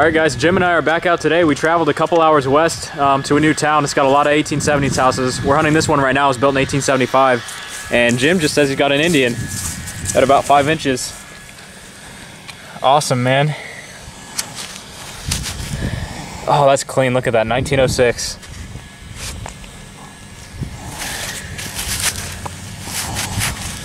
All right, guys, Jim and I are back out today. We traveled a couple hours west um, to a new town. It's got a lot of 1870s houses. We're hunting this one right now. It was built in 1875. And Jim just says he's got an Indian at about five inches. Awesome, man. Oh, that's clean. Look at that, 1906.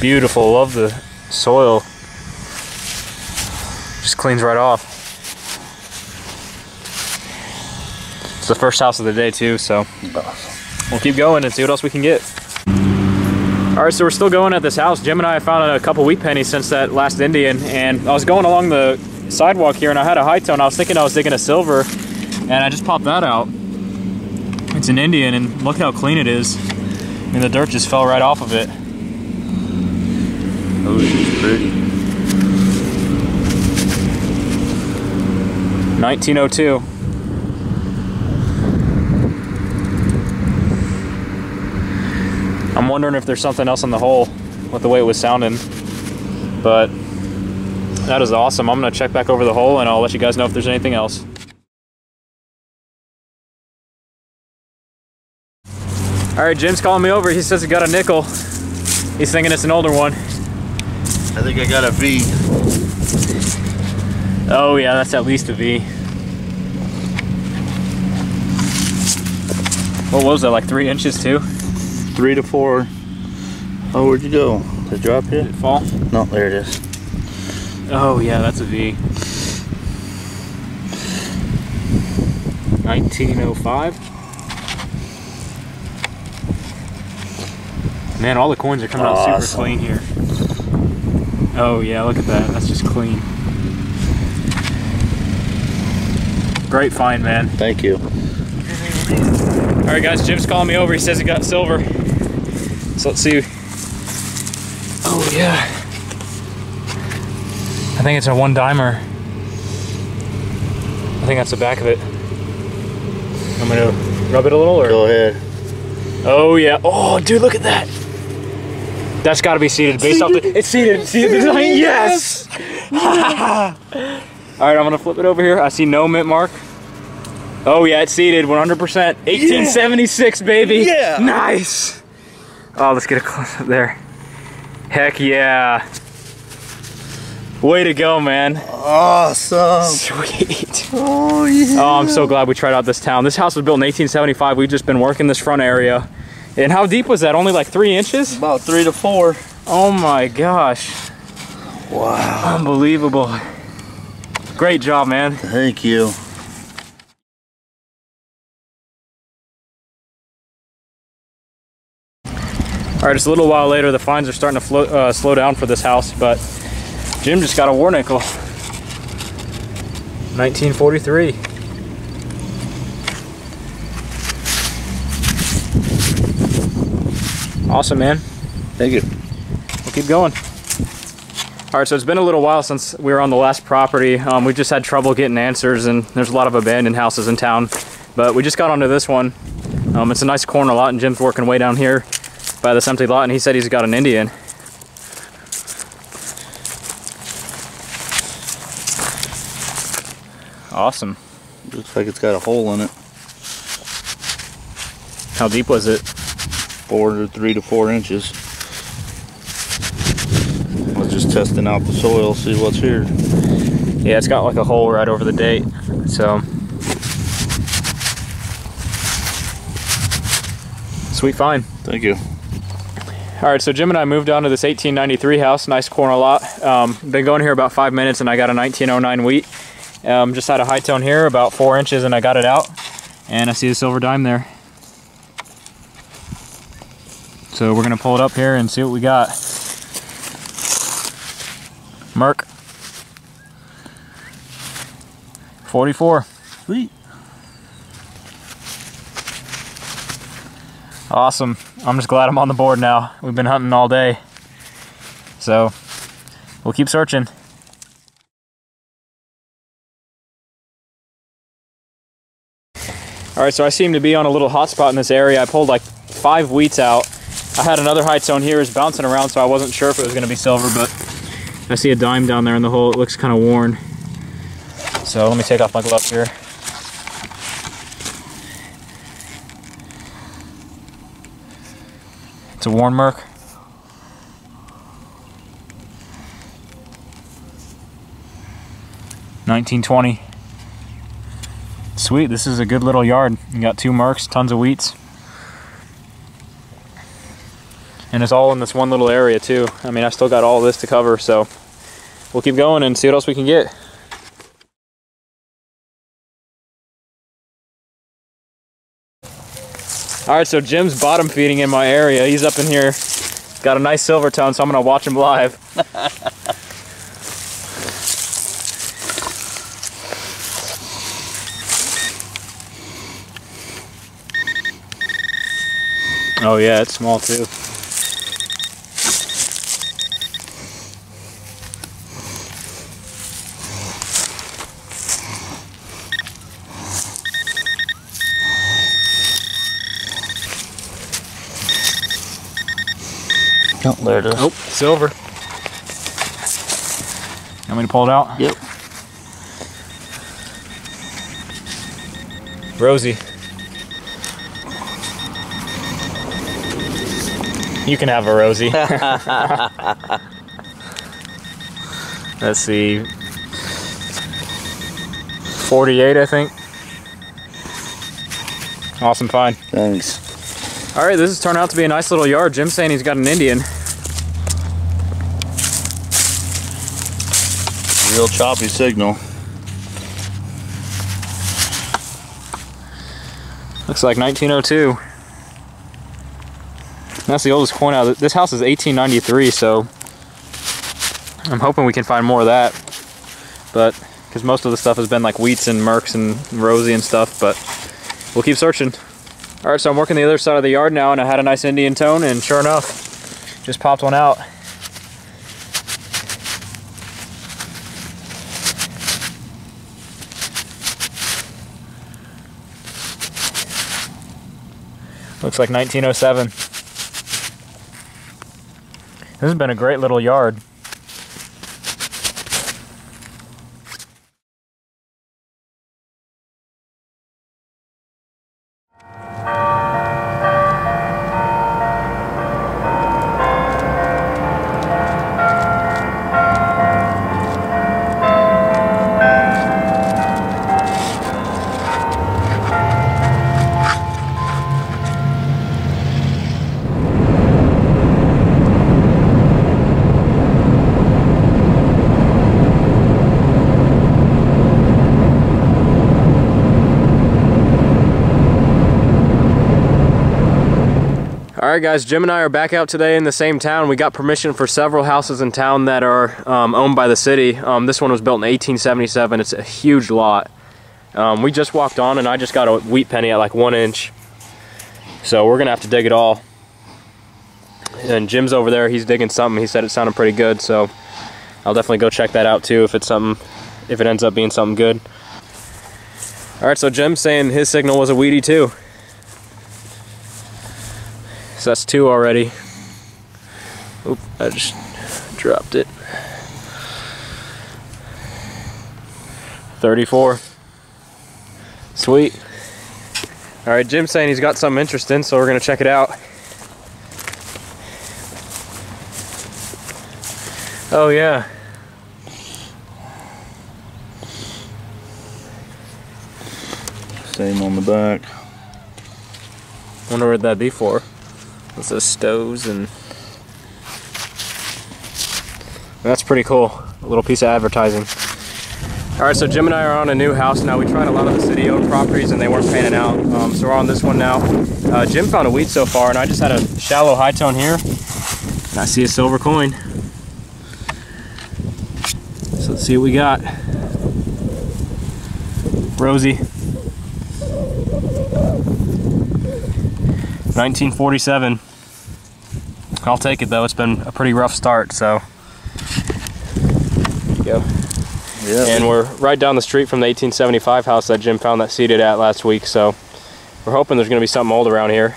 Beautiful, love the soil. Just cleans right off. It's the first house of the day too, so we'll keep going and see what else we can get. All right, so we're still going at this house. Jim and I found a couple wheat pennies since that last Indian, and I was going along the sidewalk here and I had a high tone. I was thinking I was digging a silver, and I just popped that out. It's an Indian, and look how clean it is. I mean, the dirt just fell right off of it. Oh, she's pretty. 1902. I'm wondering if there's something else in the hole with the way it was sounding. But that is awesome. I'm gonna check back over the hole and I'll let you guys know if there's anything else. All right, Jim's calling me over. He says he got a nickel. He's thinking it's an older one. I think I got a V. Oh yeah, that's at least a V. What was that, like three inches too? Three to four. Oh, where'd you go? Did it drop Did it fall? No, there it is. Oh yeah, that's a V. 1905. Man, all the coins are coming out super clean here. Oh yeah, look at that. That's just clean. Great find, man. Thank you. All right, guys, Jim's calling me over. He says he got silver. So let's see. Oh, yeah. I think it's a one dimer. I think that's the back of it. I'm gonna rub it a little or? Go ahead. Oh, yeah. Oh, dude, look at that. That's gotta be seated based off the, it's seated. See the design? Yes! All right, I'm gonna flip it over here. I see no mint mark. Oh yeah, it's seated 100%. 1876, baby. Yeah. Nice. Oh, let's get a close up there. Heck yeah. Way to go, man. Awesome. Sweet. Oh, yeah. Oh, I'm so glad we tried out this town. This house was built in 1875. We've just been working this front area. And how deep was that? Only like three inches? About three to four. Oh my gosh. Wow. Unbelievable. Great job, man. Thank you. All right, just a little while later, the fines are starting to flow, uh, slow down for this house, but Jim just got a war nickel. 1943. Awesome, man. Thank you. We'll keep going. All right, so it's been a little while since we were on the last property. Um, we just had trouble getting answers, and there's a lot of abandoned houses in town. But we just got onto this one. Um, it's a nice corner lot, and Jim's working way down here by this empty lot, and he said he's got an Indian. Awesome. Looks like it's got a hole in it. How deep was it? Four to three to four inches. I was just testing out the soil, see what's here. Yeah, it's got like a hole right over the date. So sweet find. Thank you. All right, so Jim and I moved on to this 1893 house, nice corner lot. Um, been going here about five minutes, and I got a 1909 wheat. Um, just had a high tone here, about four inches, and I got it out. And I see the silver dime there. So we're gonna pull it up here and see what we got. Merc. 44. Sweet. Awesome. I'm just glad I'm on the board now. We've been hunting all day. So we'll keep searching. All right, so I seem to be on a little hot spot in this area. I pulled like five wheats out. I had another high tone here is bouncing around, so I wasn't sure if it was gonna be silver, but I see a dime down there in the hole. It looks kind of worn. So let me take off my glove here. It's a worn Merc. Nineteen twenty. Sweet, this is a good little yard. You got two Mercs, tons of wheats. And it's all in this one little area too. I mean, I still got all this to cover, so we'll keep going and see what else we can get. All right, so Jim's bottom feeding in my area. He's up in here. Got a nice silver tone, so I'm gonna watch him live. oh yeah, it's small too. Oh, there it is. Nope, silver. You Want me to pull it out? Yep. Rosie. You can have a Rosie. Let's see. 48, I think. Awesome find. Thanks. All right, this has turned out to be a nice little yard. Jim's saying he's got an Indian. Real choppy signal. Looks like 1902. That's the oldest coin out. This house is 1893, so I'm hoping we can find more of that. But because most of the stuff has been like wheats and mercs and Rosie and stuff, but we'll keep searching. All right, so I'm working the other side of the yard now, and I had a nice Indian tone, and sure enough, just popped one out. Looks like 1907. This has been a great little yard. All right, guys, Jim and I are back out today in the same town. We got permission for several houses in town that are um, owned by the city. Um, this one was built in 1877. It's a huge lot. Um, we just walked on and I just got a wheat penny at like one inch. So we're gonna have to dig it all. And Jim's over there, he's digging something. He said it sounded pretty good, so I'll definitely go check that out too if it's something, if it ends up being something good. All right, so Jim's saying his signal was a wheatie too. That's two already. Oop, I just dropped it. 34. Sweet. All right, Jim's saying he's got something interesting, so we're gonna check it out. Oh yeah. Same on the back. Wonder what that'd be for. It says stoves and that's pretty cool. A little piece of advertising. All right, so Jim and I are on a new house now. We tried a lot of the city-owned properties and they weren't panning out. Um, so we're on this one now. Uh, Jim found a wheat so far and I just had a shallow high tone here. And I see a silver coin. So let's see what we got. Rosie. 1947. I'll take it though. It's been a pretty rough start, so. Go. Yeah. And we're right down the street from the 1875 house that Jim found that seated at last week, so we're hoping there's gonna be something old around here.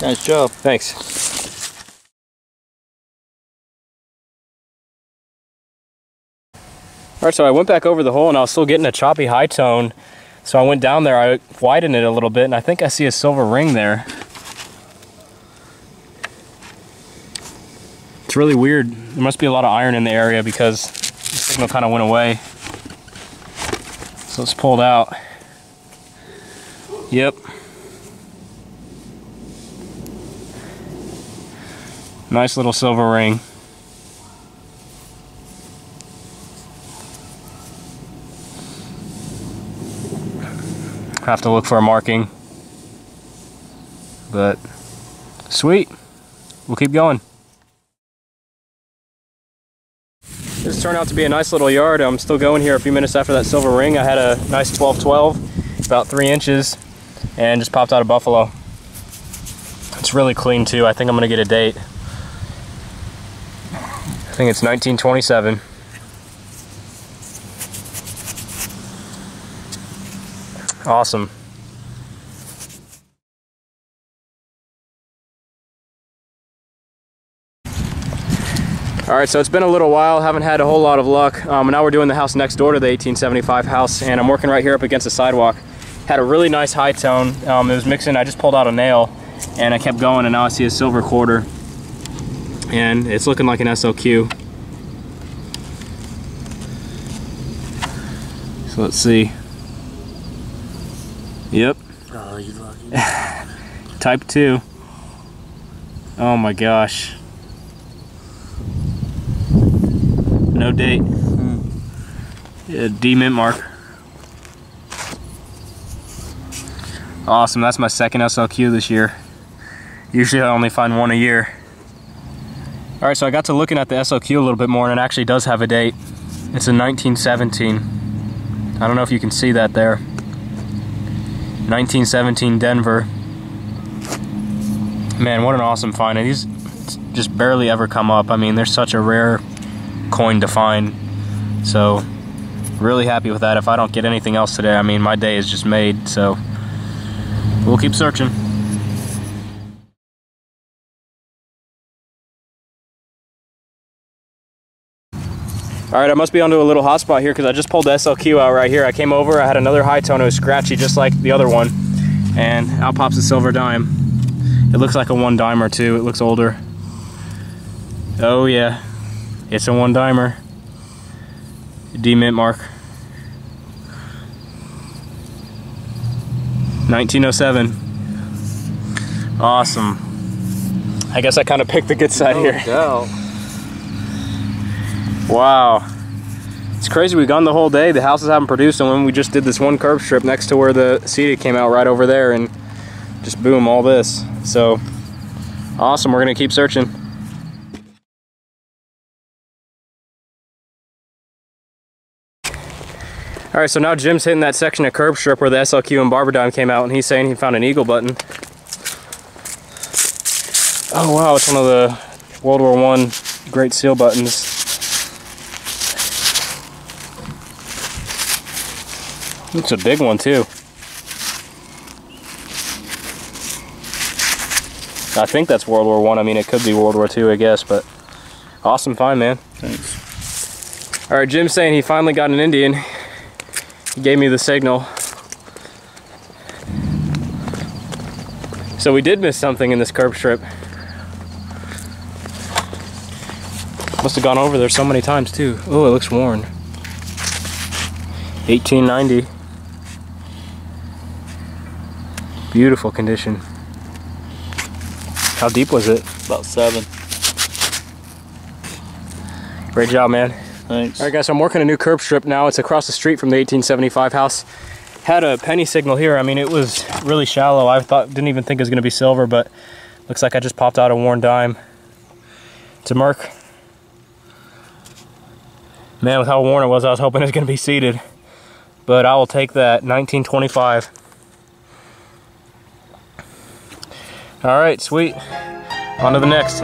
nice job. Thanks. All right, so I went back over the hole and I was still getting a choppy high tone. So I went down there, I widened it a little bit, and I think I see a silver ring there. It's really weird. There must be a lot of iron in the area because the signal kind of went away. So it's pulled out. Yep. Nice little silver ring. Have to look for a marking. But sweet. We'll keep going. This turned out to be a nice little yard. I'm still going here a few minutes after that silver ring. I had a nice 12-12, about three inches, and just popped out a buffalo. It's really clean too. I think I'm gonna get a date. I think it's 1927. Awesome. All right, so it's been a little while. Haven't had a whole lot of luck. Um, now we're doing the house next door to the 1875 house, and I'm working right here up against the sidewalk. Had a really nice high tone. Um, it was mixing. I just pulled out a nail, and I kept going, and now I see a silver quarter, and it's looking like an SLQ. So let's see. Yep. Oh, you lucky. Type 2. Oh my gosh. No date. Hmm. Yeah, D mint mark. Awesome, that's my second SLQ this year. Usually I only find one a year. All right, so I got to looking at the SLQ a little bit more and it actually does have a date. It's a 1917. I don't know if you can see that there. 1917 Denver. Man, what an awesome find. These just barely ever come up. I mean, they're such a rare coin to find. So, really happy with that. If I don't get anything else today, I mean, my day is just made. So, we'll keep searching. All right, I must be onto a little hot spot here because I just pulled the SLQ out right here. I came over, I had another high tone, it was scratchy just like the other one. And out pops a silver dime. It looks like a one dimer too, it looks older. Oh yeah, it's a one dimer. D mint mark. 1907. Awesome. I guess I kind of picked the good side here. doubt. Wow. It's crazy, we've gone the whole day, the houses haven't produced, and when we just did this one curb strip next to where the seated came out right over there, and just boom, all this. So, awesome, we're gonna keep searching. All right, so now Jim's hitting that section of curb strip where the SLQ and Barber Dime came out, and he's saying he found an eagle button. Oh wow, it's one of the World War One Great Seal buttons. It's a big one too. I think that's World War One. I. I mean, it could be World War Two, I guess, but awesome find, man. Thanks. All right, Jim's saying he finally got an Indian. He gave me the signal. So we did miss something in this curb strip. Must have gone over there so many times too. Oh, it looks worn. 1890. Beautiful condition. How deep was it? About seven. Great job, man. Thanks. All right, guys, so I'm working a new curb strip now. It's across the street from the 1875 house. Had a penny signal here. I mean, it was really shallow. I thought, didn't even think it was gonna be silver, but looks like I just popped out a worn dime. It's a Merc. Man, with how worn it was, I was hoping it was gonna be seated. But I will take that, 1925. All right, sweet. On to the next.